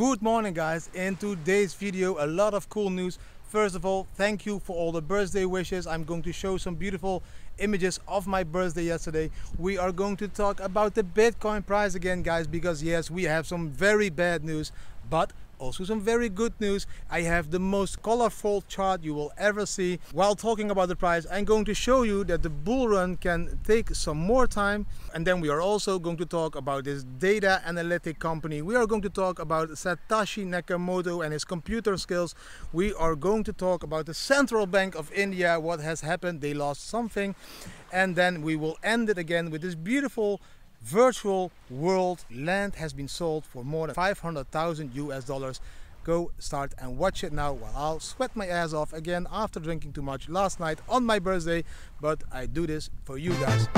Good morning guys. In today's video a lot of cool news. First of all, thank you for all the birthday wishes. I'm going to show some beautiful images of my birthday yesterday. We are going to talk about the Bitcoin price again guys because yes, we have some very bad news, but also some very good news. I have the most colorful chart you will ever see. While talking about the price, I'm going to show you that the bull run can take some more time. And then we are also going to talk about this data analytic company. We are going to talk about Satoshi Nakamoto and his computer skills. We are going to talk about the Central Bank of India, what has happened. They lost something. And then we will end it again with this beautiful virtual world land has been sold for more than 500,000 US dollars. Go start and watch it now while I'll sweat my ass off again after drinking too much last night on my birthday. But I do this for you guys.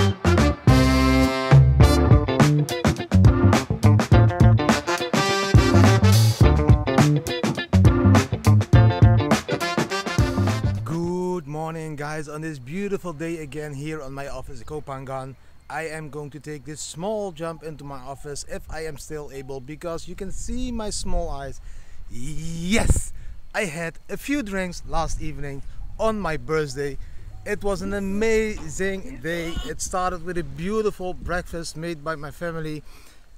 Good morning guys on this beautiful day again here on my office Phangan. I am going to take this small jump into my office if I am still able because you can see my small eyes. Yes, I had a few drinks last evening on my birthday. It was an amazing day. It started with a beautiful breakfast made by my family.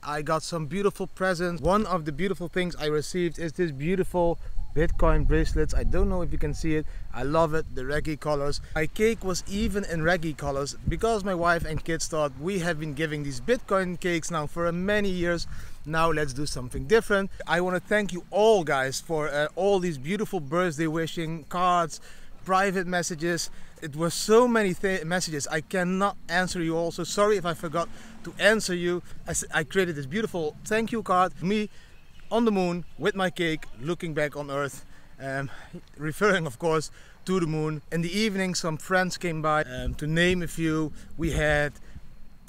I got some beautiful presents. One of the beautiful things I received is this beautiful Bitcoin bracelets. I don't know if you can see it. I love it, the reggae colors. My cake was even in reggae colors because my wife and kids thought we have been giving these Bitcoin cakes now for many years. Now let's do something different. I want to thank you all guys for uh, all these beautiful birthday wishing cards, private messages. It was so many messages. I cannot answer you all. So sorry if I forgot to answer you. I, I created this beautiful thank you card. Me on the moon with my cake looking back on earth um, referring of course to the moon. In the evening some friends came by um, to name a few. We had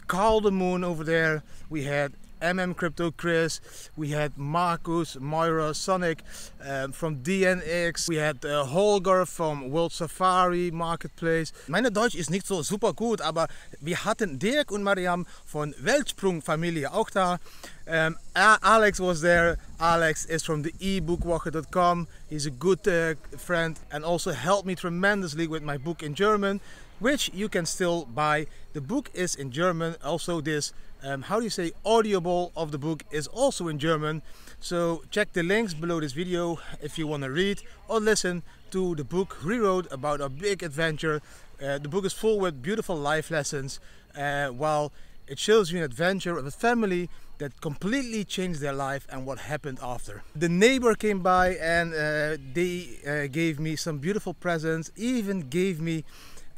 Carl the Moon over there. We had MM Crypto Chris, we had Marcus, Moira, Sonic um, from DNX, we had uh, Holger from World Safari Marketplace. Meine Deutsch ist nicht so super gut, aber wir hatten Dirk und Mariam von Weltsprung Familie auch da. Um, Alex was there. Alex is from the ebookwoche.com. He's a good uh, friend and also helped me tremendously with my book in German, which you can still buy. The book is in German. Also, this um, how do you say audible of the book is also in German. So check the links below this video if you want to read or listen to the book rewrote about a big adventure. Uh, the book is full with beautiful life lessons uh, while it shows you an adventure of a family that completely changed their life and what happened after. The neighbor came by and uh, they uh, gave me some beautiful presents, even gave me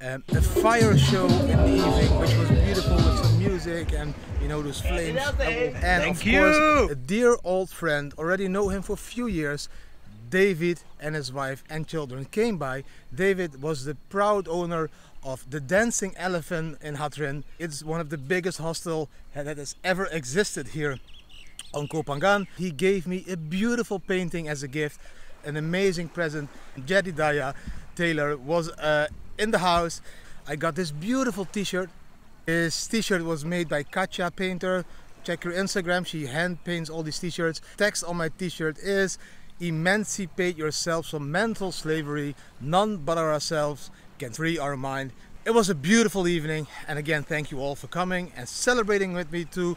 um, a fire show in the evening, which was beautiful music and you know those flames. And Thank of you. course, a dear old friend, already know him for a few years. David and his wife and children came by. David was the proud owner of the Dancing Elephant in Hatrin. It's one of the biggest hostel that has ever existed here on Koh Phangan. He gave me a beautiful painting as a gift, an amazing present. Jedediah Taylor was uh, in the house. I got this beautiful t-shirt. This t-shirt was made by Katja Painter. Check her Instagram, she hand paints all these t-shirts. Text on my t-shirt is emancipate yourself from mental slavery. None but ourselves can free our mind. It was a beautiful evening and again thank you all for coming and celebrating with me to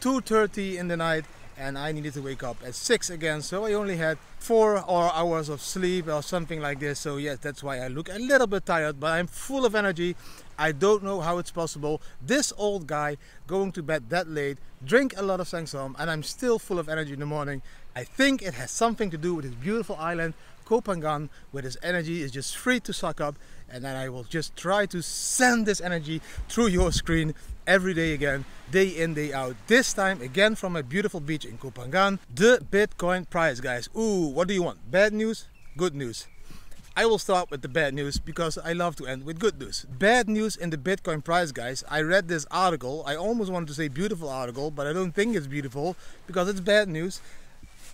2.30 in the night and I needed to wake up at 6 again so I only had 4 or hours of sleep or something like this. So yes that's why I look a little bit tired but I'm full of energy. I don't know how it's possible. This old guy going to bed that late drink a lot of Sangsom and I'm still full of energy in the morning. I think it has something to do with this beautiful island Koh Phangan where this energy is just free to suck up and then I will just try to send this energy through your screen every day again, day in, day out. This time again from a beautiful beach in Koh Phangan. The Bitcoin price, guys. Ooh, what do you want? Bad news? Good news. I will start with the bad news because I love to end with good news. Bad news in the Bitcoin price, guys. I read this article. I almost wanted to say beautiful article, but I don't think it's beautiful because it's bad news.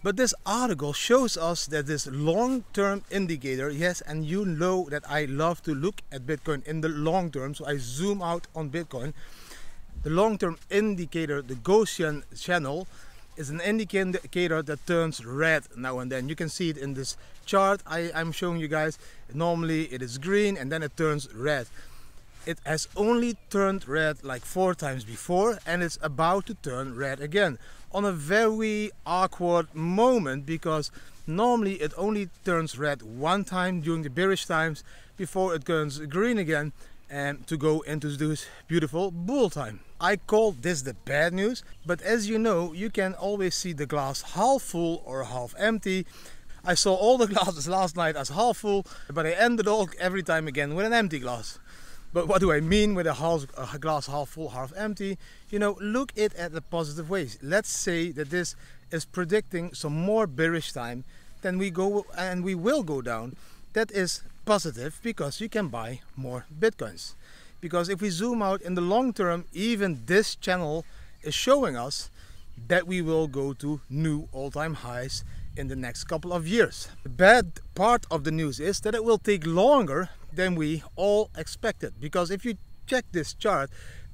But this article shows us that this long-term indicator, yes, and you know that I love to look at Bitcoin in the long term, so I zoom out on Bitcoin. The long-term indicator, the Gaussian channel, is an indicator that turns red now and then. You can see it in this chart I, I'm showing you guys. Normally it is green and then it turns red. It has only turned red like four times before and it's about to turn red again on a very awkward moment because normally it only turns red one time during the bearish times before it turns green again and to go into this beautiful bull time. I call this the bad news, but as you know, you can always see the glass half full or half empty. I saw all the glasses last night as half full, but I ended all every time again with an empty glass. But what do I mean with a, half, a glass half full, half empty? You know, look it at the positive ways. Let's say that this is predicting some more bearish time, then we go and we will go down. That is positive because you can buy more bitcoins because if we zoom out in the long term even this channel is showing us that we will go to new all-time highs in the next couple of years. The bad part of the news is that it will take longer than we all expected. Because if you check this chart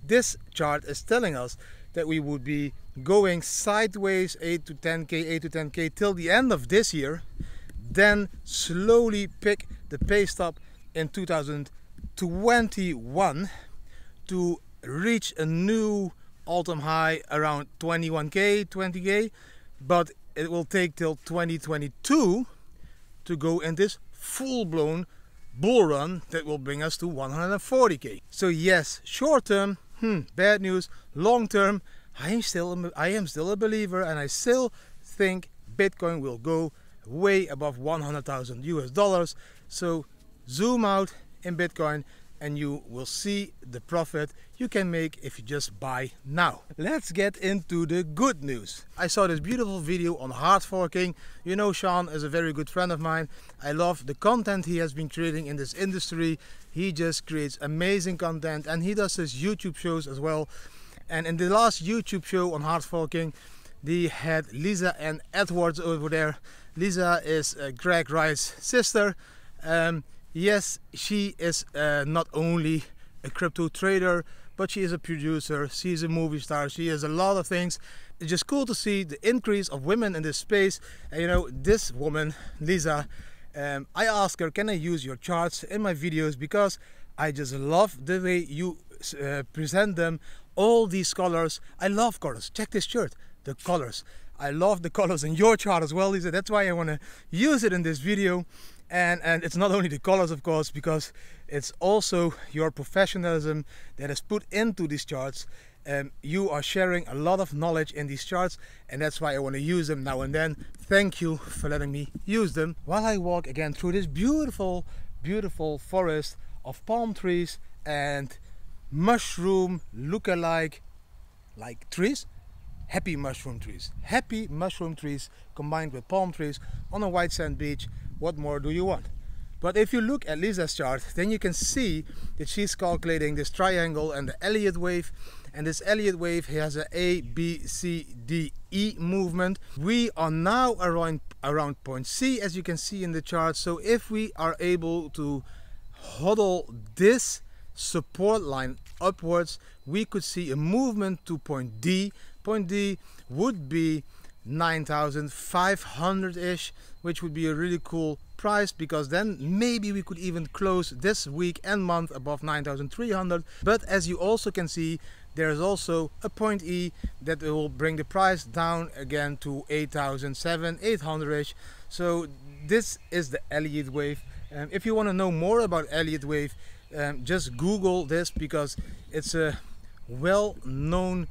this chart is telling us that we would be going sideways 8 to 10k 8 to 10k till the end of this year then slowly pick the pace up in 2021 to reach a new all-time high around 21k 20k but it will take till 2022 to go in this full-blown bull run that will bring us to 140k so yes short term hmm, bad news long term I am still I am still a believer and I still think Bitcoin will go way above 100,000 US dollars. So zoom out in Bitcoin and you will see the profit you can make if you just buy now. Let's get into the good news. I saw this beautiful video on hard forking. You know Sean is a very good friend of mine. I love the content he has been creating in this industry. He just creates amazing content and he does his YouTube shows as well. And in the last YouTube show on hard forking, they had Lisa N Edwards over there Lisa is uh, Craig Wright's sister. Um, yes, she is uh, not only a crypto trader, but she is a producer, she is a movie star, she is a lot of things. It's just cool to see the increase of women in this space. And you know, this woman, Lisa, um, I asked her, can I use your charts in my videos because I just love the way you uh, present them. All these colors, I love colors. Check this shirt, the colors. I love the colors in your chart as well, Lisa. That's why I want to use it in this video. And, and it's not only the colors, of course, because it's also your professionalism that is put into these charts. You are sharing a lot of knowledge in these charts and that's why I want to use them now and then. Thank you for letting me use them while I walk again through this beautiful, beautiful forest of palm trees and mushroom look-alike like trees happy mushroom trees. Happy mushroom trees combined with palm trees on a white sand beach. What more do you want? But if you look at Lisa's chart, then you can see that she's calculating this triangle and the Elliott wave. And this Elliott wave has a A, B, C, D, E movement. We are now around, around point C, as you can see in the chart. So if we are able to huddle this support line upwards, we could see a movement to point D Point D would be 9,500-ish, which would be a really cool price because then maybe we could even close this week and month above 9,300. But as you also can see, there is also a point E that will bring the price down again to 8,700, 800-ish. So this is the Elliott wave. Um, if you want to know more about Elliott wave, um, just Google this because it's a well-known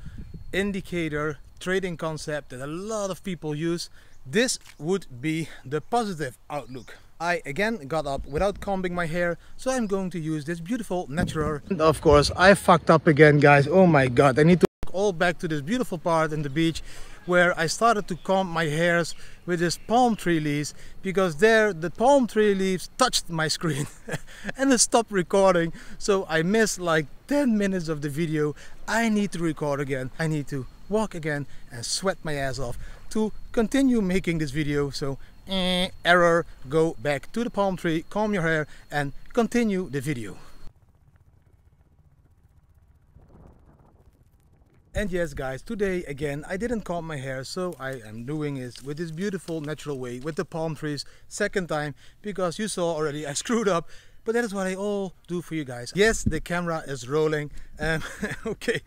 indicator trading concept that a lot of people use this would be the positive outlook. I again got up without combing my hair so I'm going to use this beautiful natural. And of course I fucked up again guys. Oh my god I need to all back to this beautiful part in the beach where I started to comb my hairs with this palm tree leaves because there the palm tree leaves touched my screen and it stopped recording. So I missed like 10 minutes of the video. I need to record again. I need to walk again and sweat my ass off to continue making this video. So eh, error go back to the palm tree comb your hair and continue the video. And yes guys, today again I didn't comb my hair so I am doing it with this beautiful natural way with the palm trees second time because you saw already I screwed up but that is what I all do for you guys. Yes, the camera is rolling. Um, okay,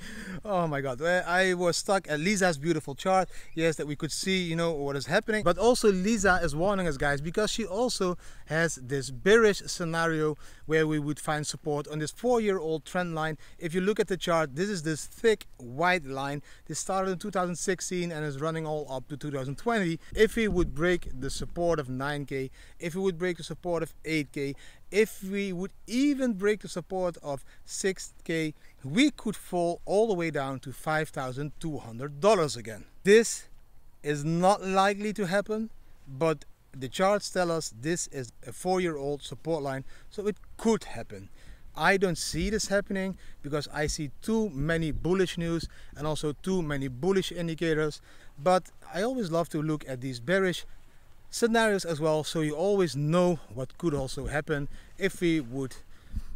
oh my God, I was stuck at Lisa's beautiful chart. Yes, that we could see, you know, what is happening. But also Lisa is warning us guys because she also has this bearish scenario where we would find support on this four-year-old trend line. If you look at the chart, this is this thick white line. This started in 2016 and is running all up to 2020. If we would break the support of 9K, if we would break the support of 8K, if we would even break the support of 6k we could fall all the way down to $5,200 again. This is not likely to happen but the charts tell us this is a four-year-old support line so it could happen. I don't see this happening because I see too many bullish news and also too many bullish indicators but I always love to look at these bearish scenarios as well so you always know what could also happen if we would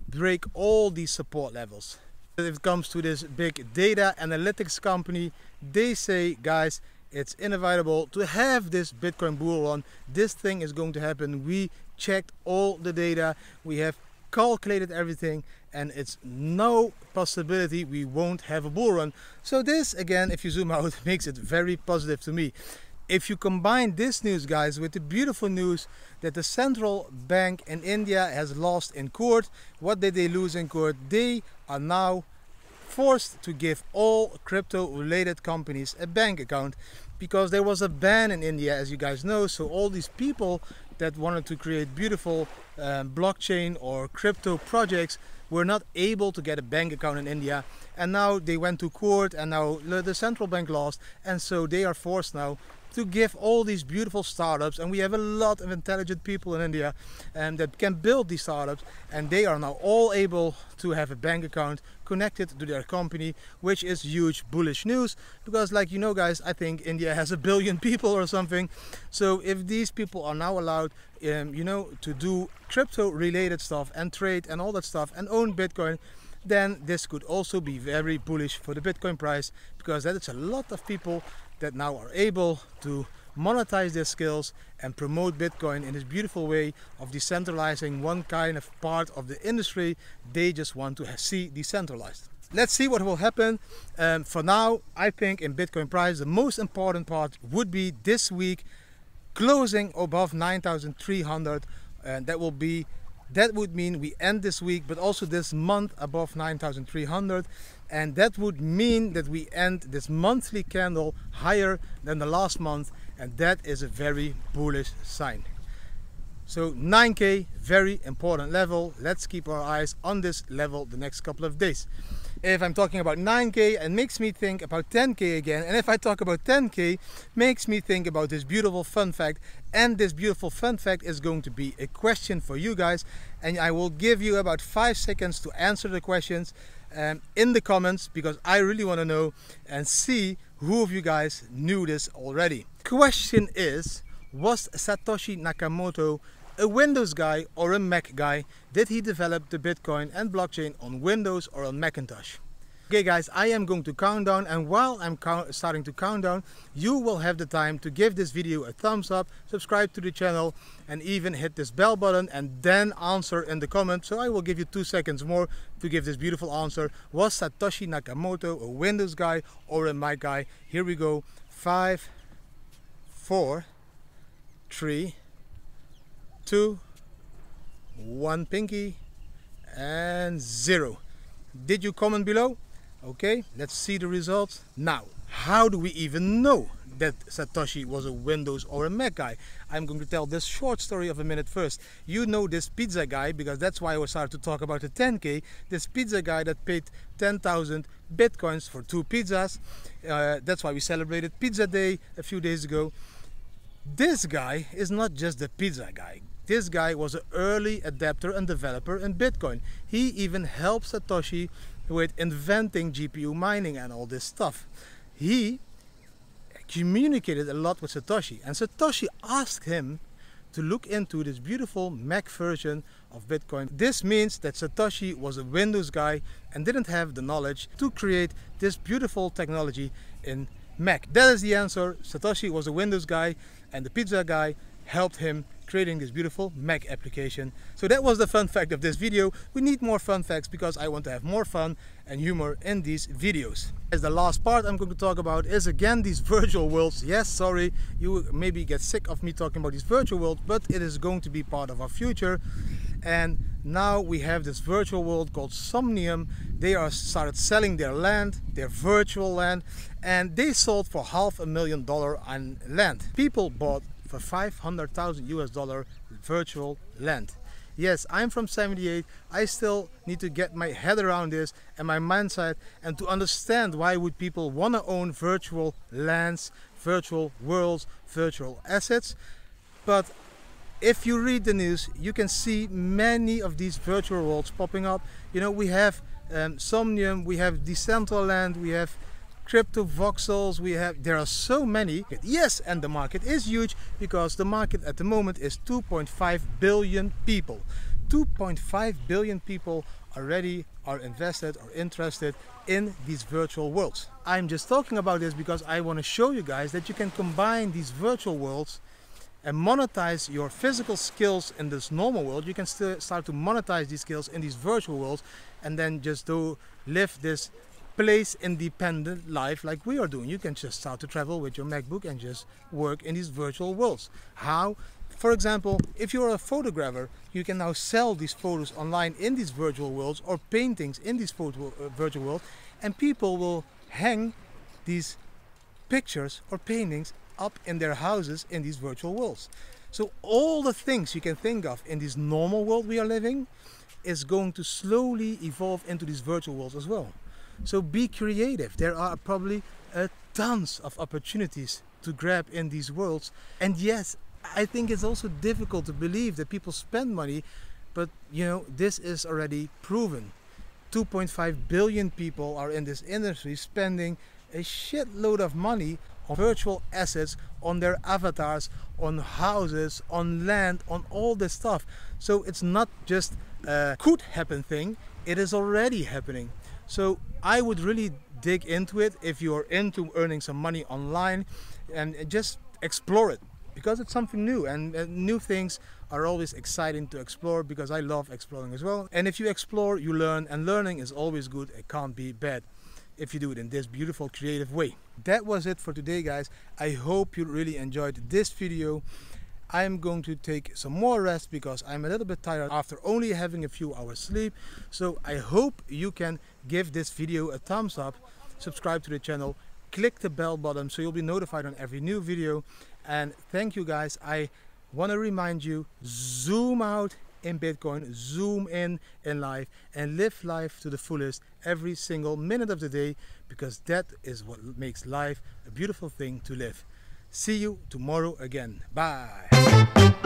break all these support levels. If it comes to this big data analytics company, they say guys it's inevitable to have this Bitcoin bull run. This thing is going to happen. We checked all the data. We have calculated everything and it's no possibility we won't have a bull run. So this again, if you zoom out, makes it very positive to me if you combine this news guys with the beautiful news that the central bank in India has lost in court what did they lose in court? They are now forced to give all crypto related companies a bank account because there was a ban in India as you guys know. So all these people that wanted to create beautiful um, blockchain or crypto projects were not able to get a bank account in India. And now they went to court and now the central bank lost. And so they are forced now to give all these beautiful startups and we have a lot of intelligent people in India um, that can build these startups and they are now all able to have a bank account connected to their company which is huge bullish news because like you know guys I think India has a billion people or something. So if these people are now allowed um, you know to do crypto related stuff and trade and all that stuff and own Bitcoin then this could also be very bullish for the Bitcoin price because that is a lot of people that now are able to monetize their skills and promote Bitcoin in this beautiful way of decentralizing one kind of part of the industry they just want to see decentralized. Let's see what will happen. Um, for now, I think in Bitcoin price, the most important part would be this week closing above 9,300 and that will be that would mean we end this week but also this month above 9,300 and that would mean that we end this monthly candle higher than the last month and that is a very bullish sign. So 9k very important level. Let's keep our eyes on this level the next couple of days if I'm talking about 9k it makes me think about 10k again and if I talk about 10k makes me think about this beautiful fun fact and this beautiful fun fact is going to be a question for you guys and I will give you about five seconds to answer the questions um, in the comments because I really want to know and see who of you guys knew this already. Question is was Satoshi Nakamoto a Windows guy or a Mac guy? Did he develop the Bitcoin and blockchain on Windows or on Macintosh? Okay guys, I am going to count down and while I'm starting to count down, you will have the time to give this video a thumbs up, subscribe to the channel and even hit this bell button and then answer in the comments. So I will give you two seconds more to give this beautiful answer. Was Satoshi Nakamoto a Windows guy or a Mac guy? Here we go. Five, four, three, two, one pinky, and zero. Did you comment below? Okay, let's see the results. Now, how do we even know that Satoshi was a Windows or a Mac guy? I'm going to tell this short story of a minute first. You know this pizza guy because that's why I started to talk about the 10K. This pizza guy that paid 10,000 Bitcoins for two pizzas. Uh, that's why we celebrated Pizza Day a few days ago. This guy is not just the pizza guy. This guy was an early adapter and developer in Bitcoin. He even helped Satoshi with inventing GPU mining and all this stuff. He communicated a lot with Satoshi and Satoshi asked him to look into this beautiful Mac version of Bitcoin. This means that Satoshi was a Windows guy and didn't have the knowledge to create this beautiful technology in Mac. That is the answer. Satoshi was a Windows guy and the pizza guy helped him creating this beautiful Mac application. So that was the fun fact of this video. We need more fun facts because I want to have more fun and humor in these videos. As the last part I'm going to talk about is again these virtual worlds. Yes, sorry, you maybe get sick of me talking about these virtual worlds, but it is going to be part of our future. And now we have this virtual world called Somnium. They are started selling their land, their virtual land, and they sold for half a million dollar on land. People bought for 500,000 US dollar virtual land. Yes, I'm from 78. I still need to get my head around this and my mindset and to understand why would people want to own virtual lands, virtual worlds, virtual assets. But if you read the news, you can see many of these virtual worlds popping up. You know, we have um, Somnium, we have Decentraland, we have Cryptovoxels we have. There are so many. Yes and the market is huge because the market at the moment is 2.5 billion people. 2.5 billion people already are invested or interested in these virtual worlds. I'm just talking about this because i want to show you guys that you can combine these virtual worlds and monetize your physical skills in this normal world. You can still start to monetize these skills in these virtual worlds and then just do live this place independent life like we are doing. You can just start to travel with your MacBook and just work in these virtual worlds. How? For example, if you're a photographer, you can now sell these photos online in these virtual worlds or paintings in these photo, uh, virtual worlds and people will hang these pictures or paintings up in their houses in these virtual worlds. So all the things you can think of in this normal world we are living is going to slowly evolve into these virtual worlds as well. So be creative. There are probably uh, tons of opportunities to grab in these worlds. And yes, I think it's also difficult to believe that people spend money, but you know, this is already proven. 2.5 billion people are in this industry spending a shitload of money on virtual assets, on their avatars, on houses, on land, on all this stuff. So it's not just a could happen thing, it is already happening. So I would really dig into it if you're into earning some money online and just explore it because it's something new and, and, new things are always exciting to explore because I love exploring as well. And if you explore, you learn and learning is always good. It can't be bad if you do it in this beautiful creative way. That was it for today guys. I hope you really enjoyed this video. I'm going to take some more rest because I'm a little bit tired after only having a few hours sleep. So I hope you can give this video a thumbs up, subscribe to the channel, click the bell button so you'll be notified on every new video. And thank you guys. I want to remind you, zoom out in Bitcoin, zoom in in life and live life to the fullest every single minute of the day because that is what makes life a beautiful thing to live. See you tomorrow again. Bye.